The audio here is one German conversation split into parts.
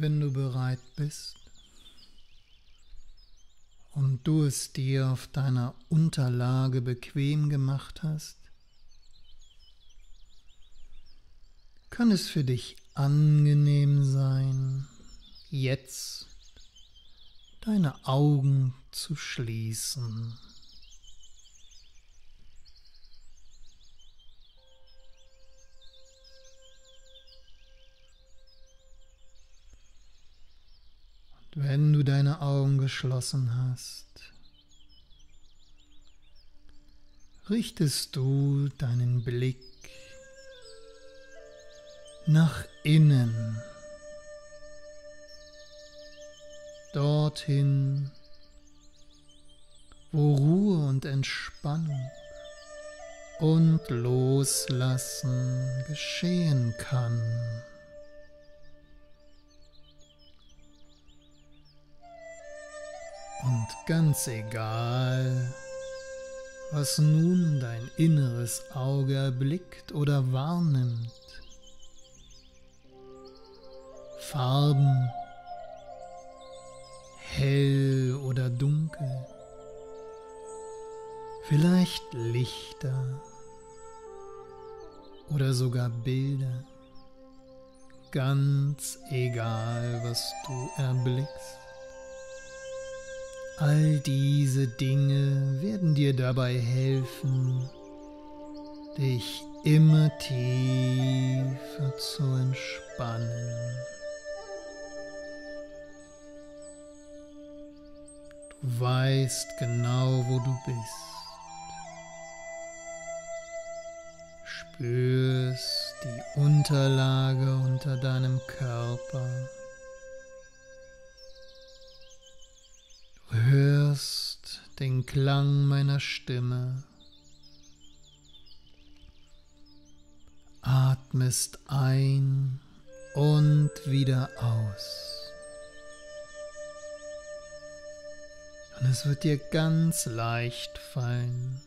wenn du bereit bist und du es dir auf deiner Unterlage bequem gemacht hast, kann es für dich angenehm sein, jetzt deine Augen zu schließen. Wenn du deine Augen geschlossen hast, richtest du deinen Blick nach innen, dorthin, wo Ruhe und Entspannung und Loslassen geschehen kann. Und ganz egal, was nun dein inneres Auge erblickt oder wahrnimmt, Farben, hell oder dunkel, vielleicht Lichter oder sogar Bilder, ganz egal, was du erblickst. All diese Dinge werden dir dabei helfen, dich immer tiefer zu entspannen. Du weißt genau, wo du bist. Spürst die Unterlage unter deinem Körper. Hörst den Klang meiner Stimme. Atmest ein und wieder aus. Und es wird dir ganz leicht fallen,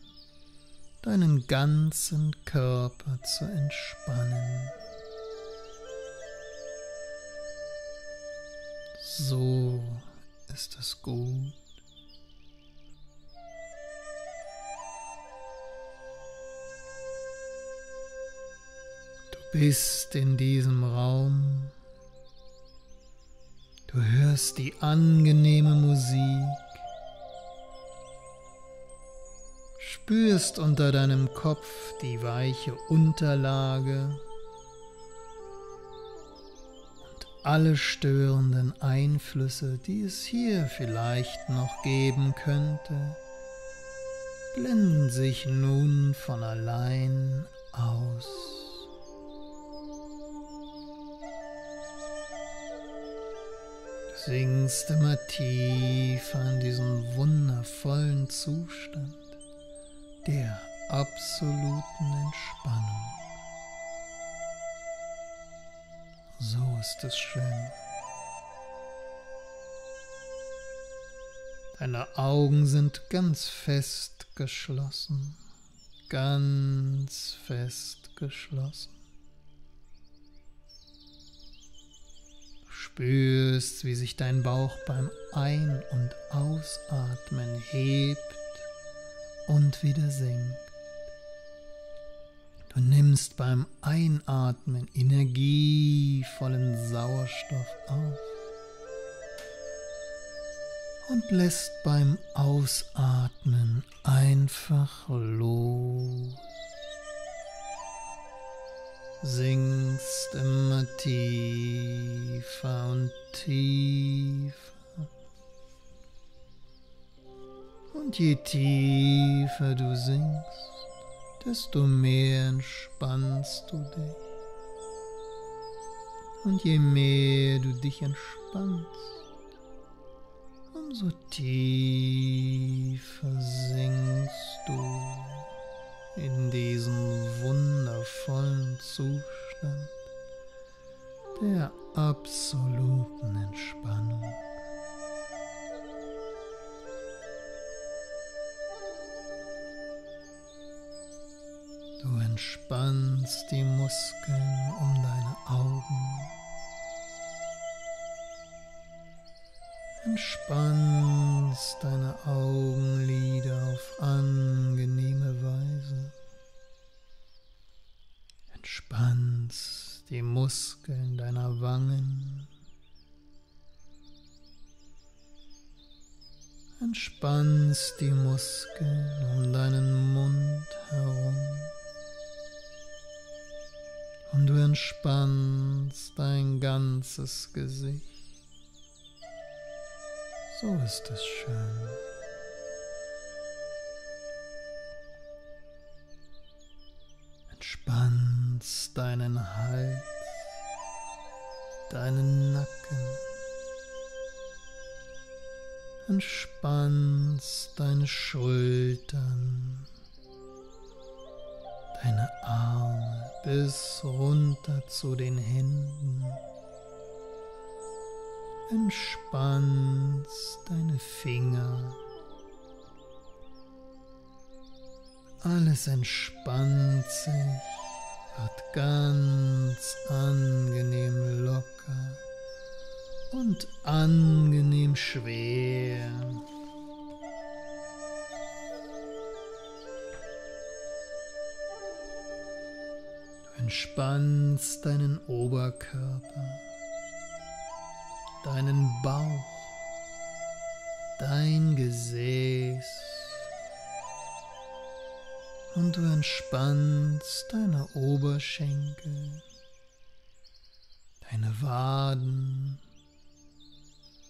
deinen ganzen Körper zu entspannen. So ist es gut. Du bist in diesem Raum. Du hörst die angenehme Musik. Spürst unter deinem Kopf die weiche Unterlage alle störenden Einflüsse, die es hier vielleicht noch geben könnte, blenden sich nun von allein aus. Du sinkst immer tiefer in diesen wundervollen Zustand der absoluten Entspannung. So ist es schön. Deine Augen sind ganz fest geschlossen, ganz fest geschlossen. Du spürst, wie sich dein Bauch beim Ein- und Ausatmen hebt und wieder sinkt. Du nimmst beim Einatmen energievollen Sauerstoff auf und lässt beim Ausatmen einfach los. Sinkst immer tiefer und tiefer. Und je tiefer du sinkst, desto mehr entspannst du dich. Und je mehr du dich entspannst, umso tiefer sinkst du in diesen wundervollen Zustand der absoluten Entspannung. Du entspannst die Muskeln um deine Augen. Entspannst deine Augenlider auf angenehme Weise. Entspannst die Muskeln deiner Wangen. Entspannst die Muskeln um deinen Mund herum. Und du entspannst dein ganzes Gesicht. So ist es schön. Entspannst deinen Hals, deinen Nacken. Entspannst deine Schultern, deine Arme bis runter zu den Händen entspannst deine Finger. Alles entspannt sich, wird ganz angenehm locker und angenehm schwer. Entspannst deinen Oberkörper deinen Bauch, dein Gesäß und du entspannst deine Oberschenkel, deine Waden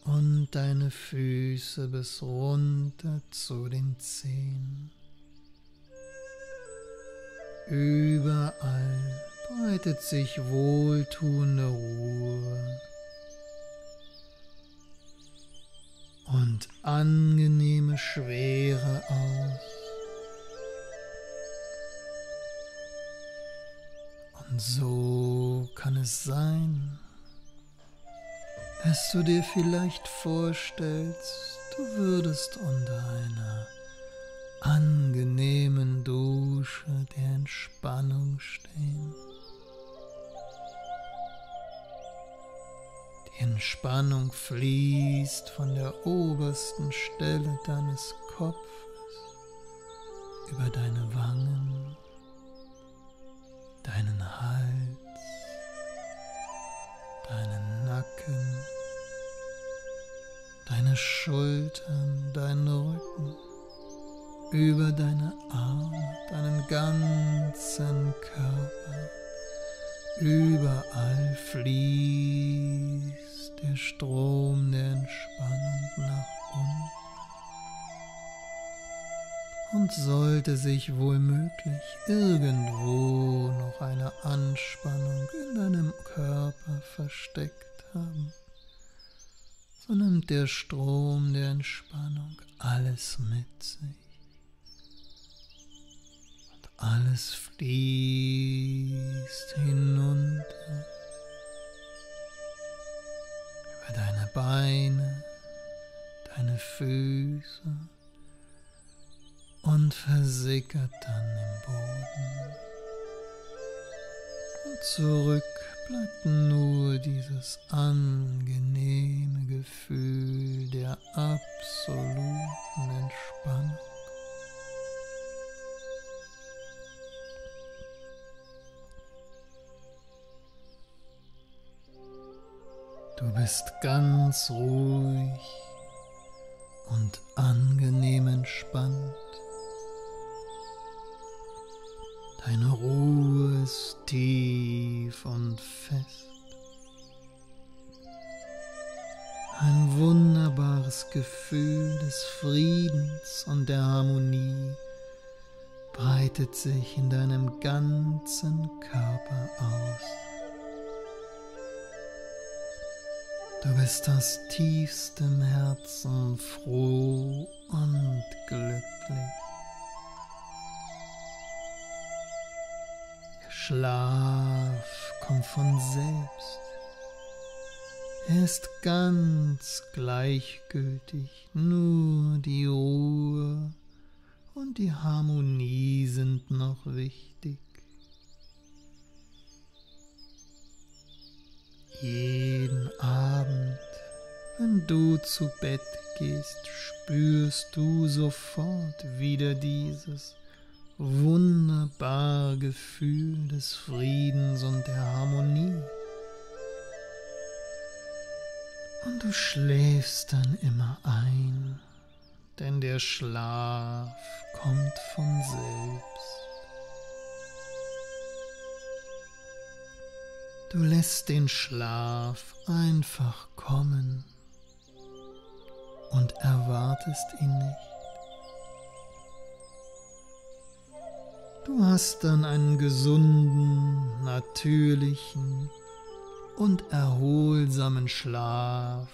und deine Füße bis runter zu den Zehen. Überall breitet sich wohltuende Ruhe und angenehme Schwere aus. Und so kann es sein, dass du dir vielleicht vorstellst, du würdest unter einer angenehmen Dusche der Entspannung stehen. Entspannung fließt von der obersten Stelle deines Kopfes über deine Wangen, deinen Hals, deinen Nacken, deine Schultern, deinen Rücken, über deine Arme, deinen ganzen Körper. Überall fließt der Strom der Entspannung nach unten. Und sollte sich womöglich irgendwo noch eine Anspannung in deinem Körper versteckt haben, so nimmt der Strom der Entspannung alles mit sich. Alles fließt hinunter über deine Beine, deine Füße und versickert dann im Boden. Und zurück bleibt nur dieses angenehme Gefühl der absoluten Entspannung. Bist ganz ruhig und angenehm entspannt. Deine Ruhe ist tief und fest. Ein wunderbares Gefühl des Friedens und der Harmonie breitet sich in deinem ganzen Körper aus. Du bist aus tiefstem Herzen froh und glücklich. Schlaf kommt von selbst. Er ist ganz gleichgültig, nur die Ruhe und die Harmonie sind noch wichtig. Jeden Abend, Wenn du zu Bett gehst, spürst du sofort wieder dieses wunderbare Gefühl des Friedens und der Harmonie. Und du schläfst dann immer ein, denn der Schlaf kommt von selbst. Du lässt den Schlaf einfach kommen und erwartest ihn nicht. Du hast dann einen gesunden, natürlichen und erholsamen Schlaf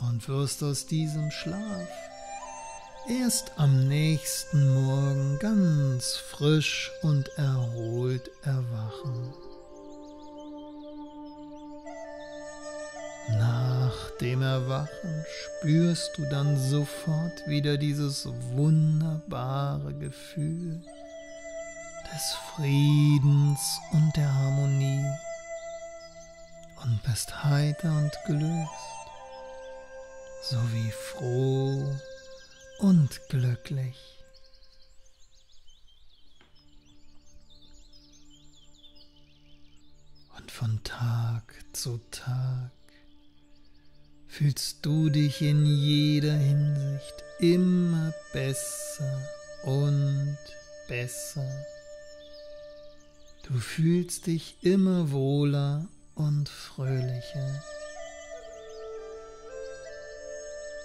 und wirst aus diesem Schlaf erst am nächsten Morgen ganz frisch und erholt erwachen. Nach dem Erwachen spürst du dann sofort wieder dieses wunderbare Gefühl des Friedens und der Harmonie und bist heiter und gelöst, sowie froh und glücklich. Und von Tag zu Tag fühlst du dich in jeder Hinsicht immer besser und besser. Du fühlst dich immer wohler und fröhlicher.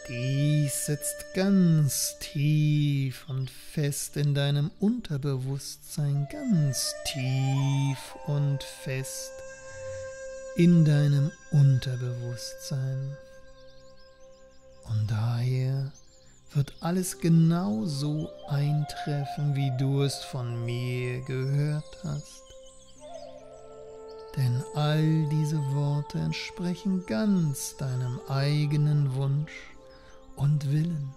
Dies sitzt ganz tief und fest in deinem Unterbewusstsein, ganz tief und fest in deinem Unterbewusstsein. Und daher wird alles genau so eintreffen, wie du es von mir gehört hast. Denn all diese Worte entsprechen ganz deinem eigenen Wunsch und Willen.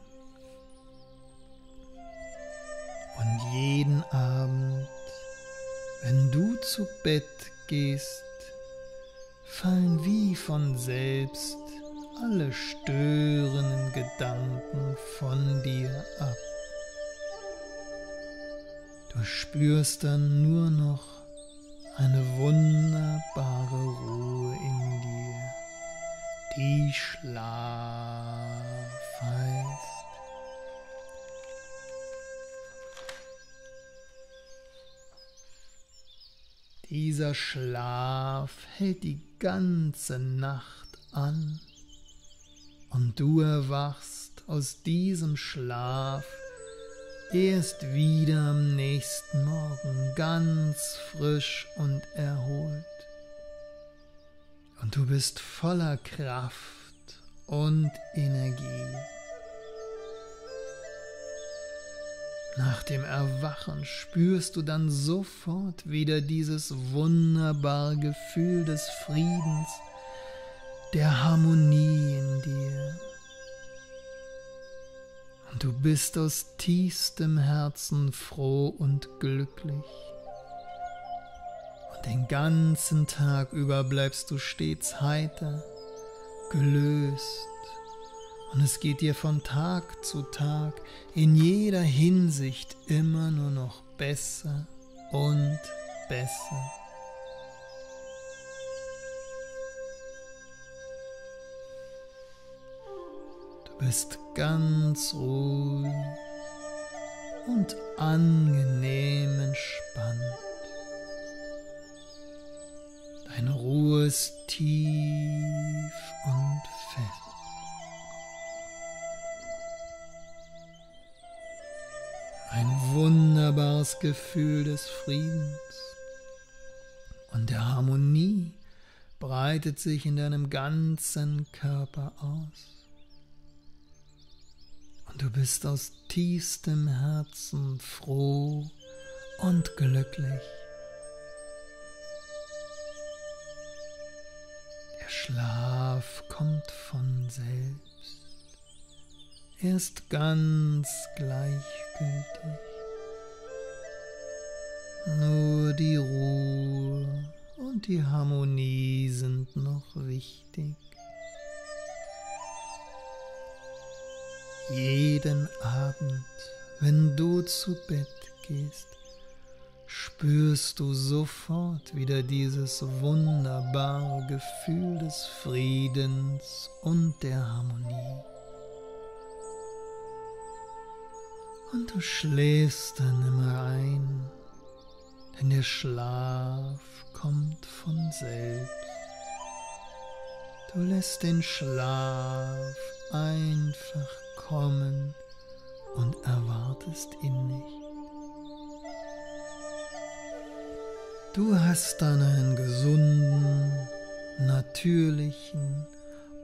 Und jeden Abend, wenn du zu Bett gehst, fallen wie von selbst alle störenden Gedanken von dir ab. Du spürst dann nur noch eine wunderbare Ruhe in dir, die Schlaf heißt. Dieser Schlaf hält die ganze Nacht an und du erwachst aus diesem Schlaf erst wieder am nächsten Morgen ganz frisch und erholt. Und du bist voller Kraft und Energie. Nach dem Erwachen spürst du dann sofort wieder dieses wunderbare Gefühl des Friedens, der Harmonie in dir. Und du bist aus tiefstem Herzen froh und glücklich. Und den ganzen Tag über bleibst du stets heiter, gelöst. Und es geht dir von Tag zu Tag in jeder Hinsicht immer nur noch besser und besser. Bist ganz ruhig und angenehm entspannt. Deine Ruhe ist tief und fest. Ein wunderbares Gefühl des Friedens und der Harmonie breitet sich in deinem ganzen Körper aus. Du bist aus tiefstem Herzen froh und glücklich. Der Schlaf kommt von selbst. Er ist ganz gleichgültig. Nur die Ruhe und die Harmonie sind noch wichtig. Jeden Abend, wenn du zu Bett gehst, spürst du sofort wieder dieses wunderbare Gefühl des Friedens und der Harmonie. Und du schläfst dann immer ein, denn der Schlaf kommt von selbst. Du lässt den Schlaf einfach kommen und erwartest ihn nicht. Du hast dann einen gesunden, natürlichen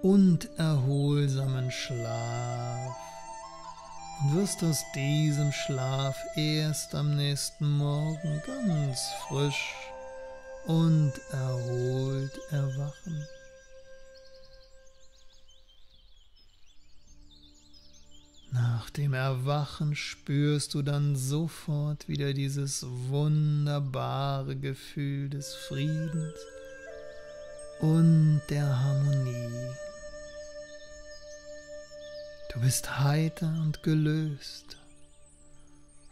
und erholsamen Schlaf und wirst aus diesem Schlaf erst am nächsten Morgen ganz frisch und erholt erwachen. Nach dem Erwachen spürst du dann sofort wieder dieses wunderbare Gefühl des Friedens und der Harmonie. Du bist heiter und gelöst,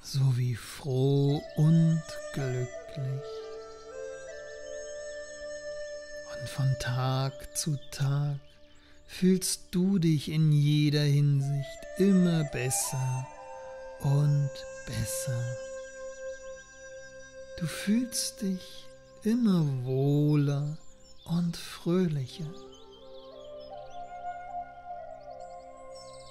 sowie froh und glücklich. Und von Tag zu Tag fühlst du dich in jeder Hinsicht immer besser und besser. Du fühlst dich immer wohler und fröhlicher.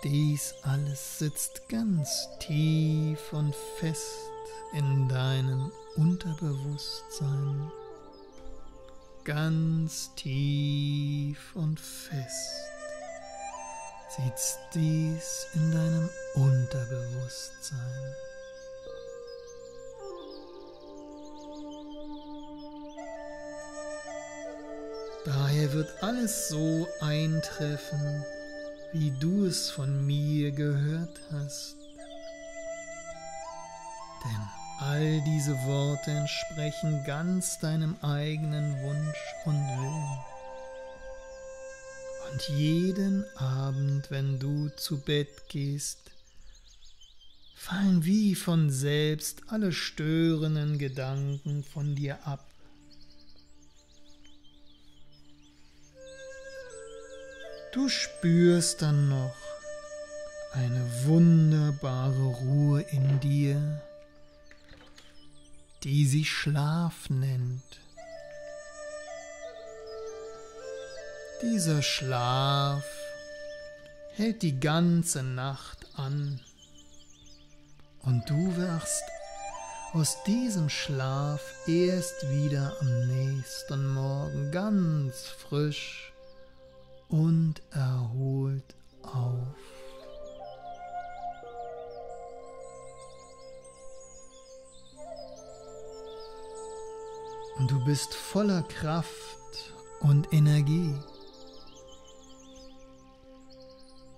Dies alles sitzt ganz tief und fest in deinem Unterbewusstsein. Ganz tief und fest sitzt dies in deinem Unterbewusstsein. Daher wird alles so eintreffen, wie du es von mir gehört hast. Denn all diese Worte entsprechen ganz deinem eigenen Wunsch und Willen. Und jeden Abend, wenn du zu Bett gehst, fallen wie von selbst alle störenden Gedanken von dir ab. Du spürst dann noch eine wunderbare Ruhe in dir, die sich Schlaf nennt. Dieser Schlaf hält die ganze Nacht an und du wachst aus diesem Schlaf erst wieder am nächsten Morgen ganz frisch und erholt auf. Du bist voller Kraft und Energie.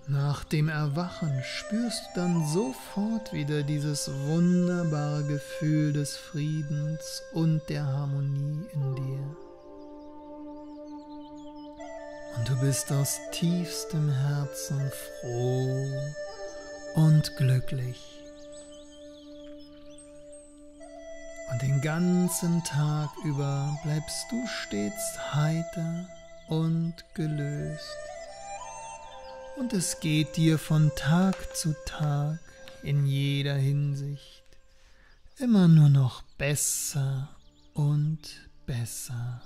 Nach dem Erwachen spürst du dann sofort wieder dieses wunderbare Gefühl des Friedens und der Harmonie in dir. Und du bist aus tiefstem Herzen froh und glücklich. Und den ganzen Tag über bleibst du stets heiter und gelöst und es geht dir von Tag zu Tag in jeder Hinsicht immer nur noch besser und besser.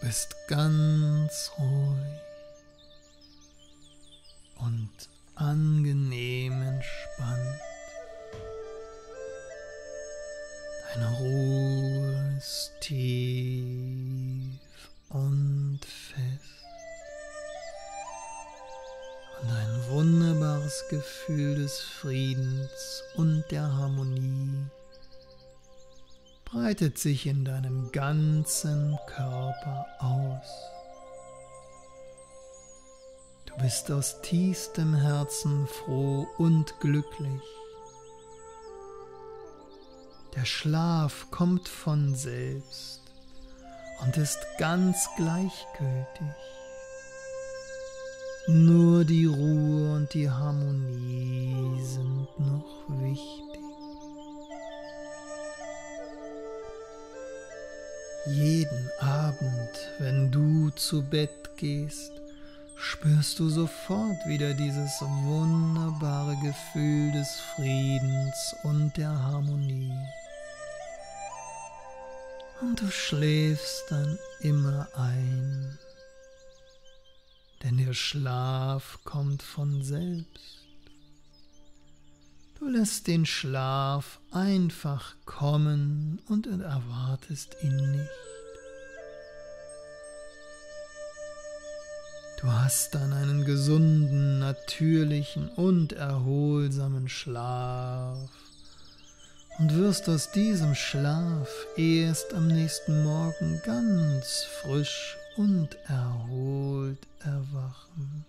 Bist ganz ruhig und angenehm entspannt. Deine Ruhe ist tief und fest. Und ein wunderbares Gefühl des Friedens und der Harmonie breitet sich in deinem ganzen Körper aus. Du bist aus tiefstem Herzen froh und glücklich Der Schlaf kommt von selbst und ist ganz gleichgültig. Nur die Ruhe und die Harmonie sind noch wichtig. Jeden Abend, wenn du zu Bett gehst, spürst du sofort wieder dieses wunderbare Gefühl des Friedens und der Harmonie. Und du schläfst dann immer ein denn der Schlaf kommt von selbst. Du lässt den Schlaf einfach kommen und erwartest ihn nicht. Du hast dann einen gesunden, natürlichen und erholsamen Schlaf und wirst aus diesem Schlaf erst am nächsten Morgen ganz frisch und erholt erwachen.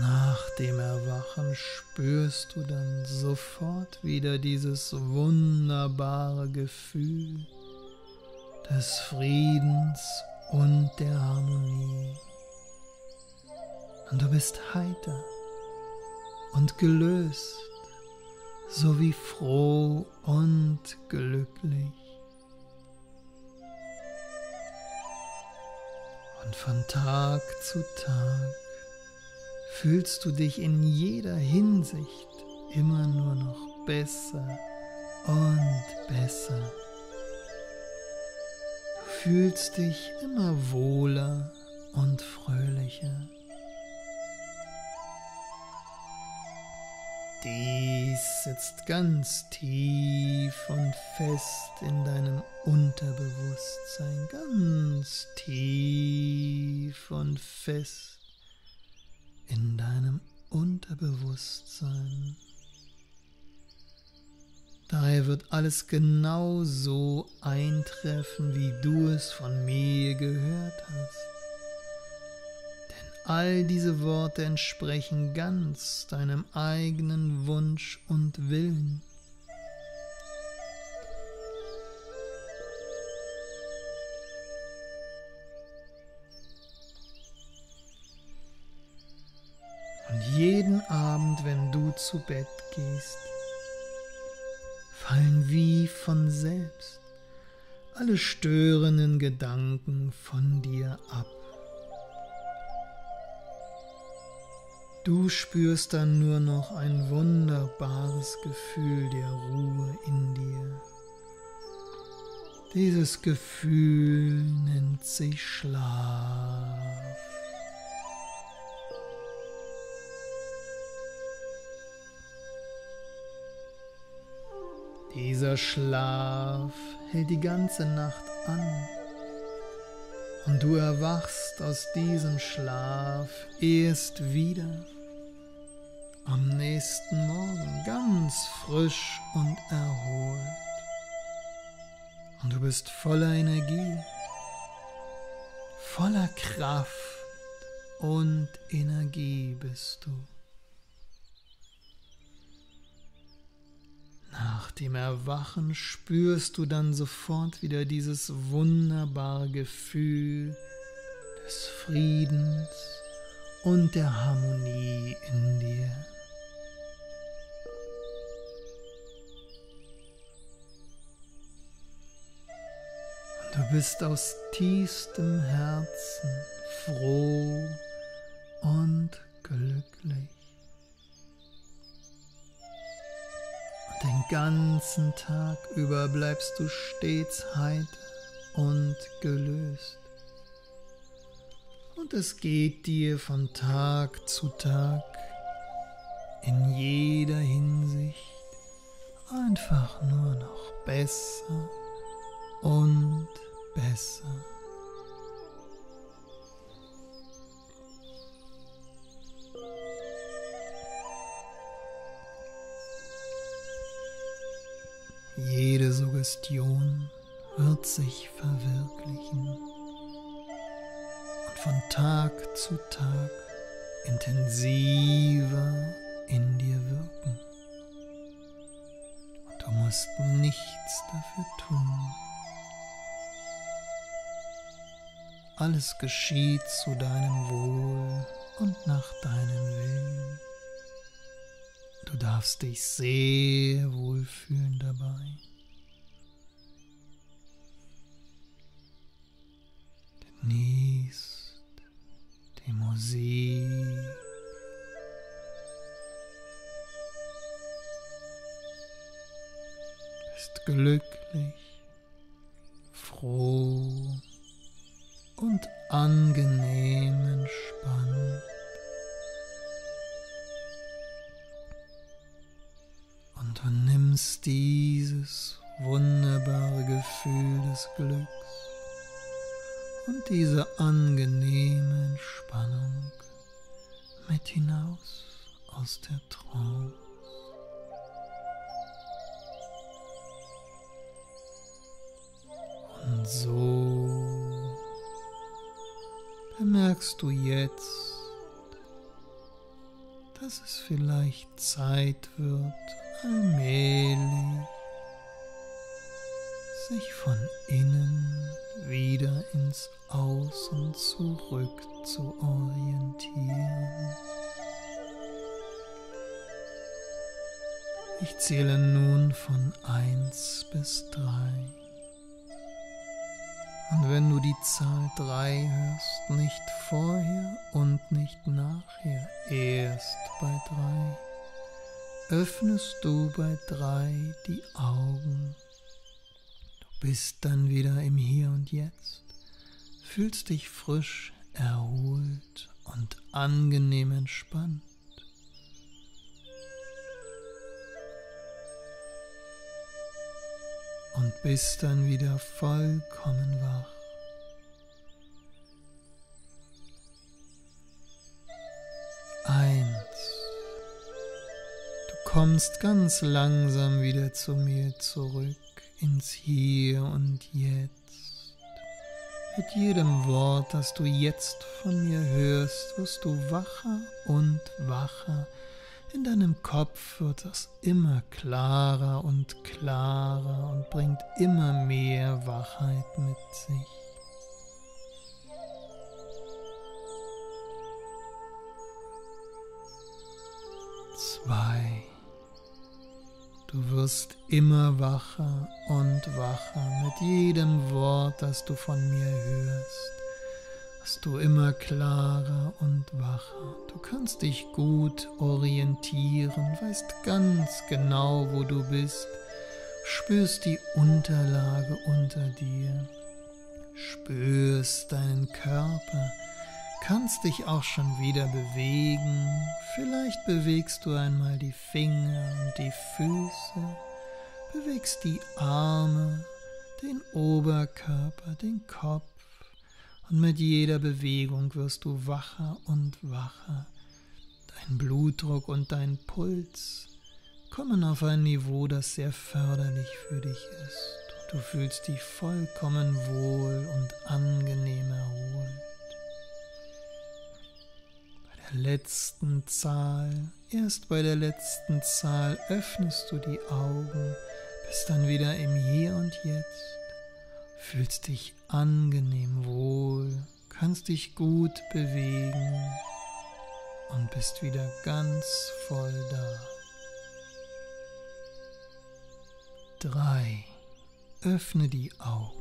Nach dem Erwachen spürst du dann sofort wieder dieses wunderbare Gefühl des Friedens und der Harmonie. Und du bist heiter und gelöst, sowie froh und glücklich. Und von Tag zu Tag fühlst du dich in jeder Hinsicht immer nur noch besser und besser. Du fühlst dich immer wohler und fröhlicher. Dies sitzt ganz tief und fest in deinem Unterbewusstsein, ganz tief und fest in deinem Unterbewusstsein. Daher wird alles genau so eintreffen, wie du es von mir gehört hast. All diese Worte entsprechen ganz deinem eigenen Wunsch und Willen. Jeden Abend, wenn du zu Bett gehst, fallen wie von selbst alle störenden Gedanken von dir ab. Du spürst dann nur noch ein wunderbares Gefühl der Ruhe in dir. Dieses Gefühl nennt sich Schlaf. Dieser Schlaf hält die ganze Nacht an und du erwachst aus diesem Schlaf erst wieder am nächsten Morgen ganz frisch und erholt. Und du bist voller Energie, voller Kraft und Energie bist du. Nach dem Erwachen spürst du dann sofort wieder dieses wunderbare Gefühl des Friedens und der Harmonie in dir. Du bist aus tiefstem Herzen froh und glücklich. Den ganzen Tag über bleibst du stets heiter und gelöst. Und es geht dir von Tag zu Tag in jeder Hinsicht einfach nur noch besser und besser. Jede Suggestion wird sich verwirklichen und von Tag zu Tag intensiver in dir wirken. Und du musst nichts dafür tun. Alles geschieht zu deinem Wohl und nach deinem Willen. Du darfst dich sehr wohlfühlen dabei. Genießt die Musik. Bist glücklich, froh und angenehm dieses wunderbare Gefühl des Glücks und diese angenehme Entspannung mit hinaus aus der Trance. Und so bemerkst du jetzt, dass es vielleicht Zeit wird, allmählich sich von innen wieder ins Außen zurück zu orientieren. Ich zähle nun von eins bis drei. Und wenn du die Zahl 3 hörst, nicht vorher und nicht nachher, erst bei 3, öffnest du bei 3 die Augen. Du bist dann wieder im Hier und Jetzt, fühlst dich frisch, erholt und angenehm entspannt. und bist dann wieder vollkommen wach. Kommst ganz langsam wieder zu mir zurück ins Hier und Jetzt. Mit jedem Wort, das du jetzt von mir hörst, wirst du wacher und wacher in deinem Kopf wird es immer klarer und klarer und bringt immer mehr Wachheit mit sich. Zwei. Du wirst immer wacher und wacher mit jedem Wort, das du von mir hörst. Wirst du immer klarer und wacher. Du kannst dich gut orientieren, weißt ganz genau, wo du bist, spürst die Unterlage unter dir, spürst deinen Körper, kannst dich auch schon wieder bewegen, vielleicht bewegst du einmal die Finger und die Füße, bewegst die Arme, den Oberkörper, den Kopf, und mit jeder Bewegung wirst du wacher und wacher. Dein Blutdruck und dein Puls kommen auf ein Niveau, das sehr förderlich für dich ist. Du fühlst dich vollkommen wohl und angenehm erholt. Der letzten Zahl, erst bei der letzten Zahl öffnest du die Augen, bist dann wieder im Hier und Jetzt fühlst dich angenehm wohl, kannst dich gut bewegen und bist wieder ganz voll da. 3. Öffne die Augen.